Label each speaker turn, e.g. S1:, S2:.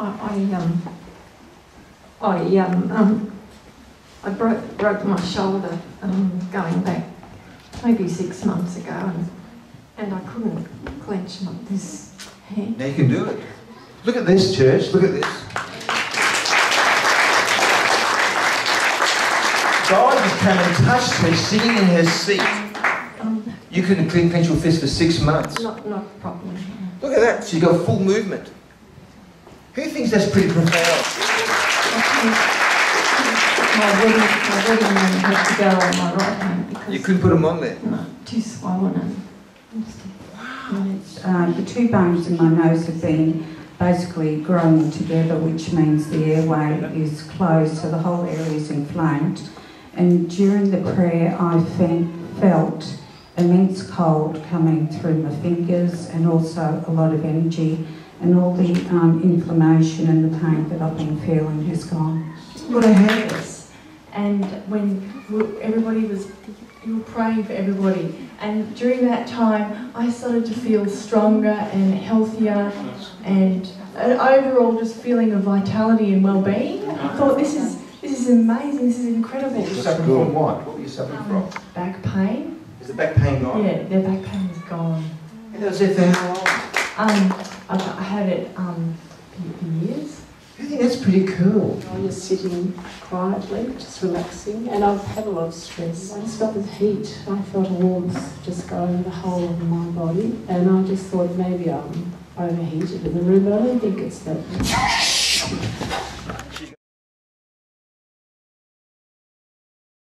S1: I, I, um, I, um, um, I broke, broke my shoulder, um, going back maybe six months ago and, and I couldn't clench my, this hand.
S2: Now you can do it. Look at this, church. Look at this. God just came and touched her sitting in her seat.
S1: Um,
S2: You couldn't clench your fist for six months.
S1: not, not properly.
S2: Look at that. She's got full movement. Who thinks that's pretty profound?
S1: My wedding, my wedding ring had to go on my right hand because
S2: You couldn't put them on there.
S1: no, too swollen and, and stuff.
S3: And it's, uh, the two bones in my nose have been basically growing together, which means the airway is closed, so the whole area is inflamed. And during the prayer, I fe- felt immense cold coming through my fingers and also a lot of energy, and all the um, inflammation and the pain that I've been feeling has gone.
S2: What a hands.
S4: and when everybody was you were praying for everybody and during that time i started to feel stronger and healthier and an overall just feeling of vitality and well-being i thought this is this is amazing this is incredible
S2: You're suffering from what? What were you suffering from?
S4: back pain
S2: Is the back pain gone?
S4: yeah their back pain is gone
S2: And that was there for how long?
S4: Um i've I had it um for years
S2: I think that's pretty cool.
S5: I'm just sitting quietly, just relaxing, and I've had a lot of stress. I just felt the heat. I felt a warmth just go over the whole of my body, and I just thought maybe I'm overheated in the room, but I don't think it's that.